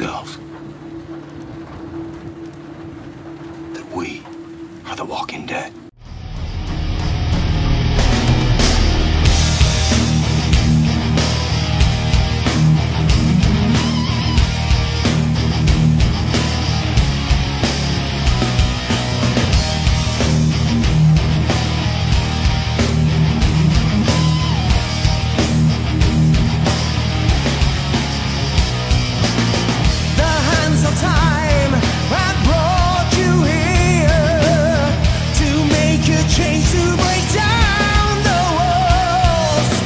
ourselves that we are the walking dead. house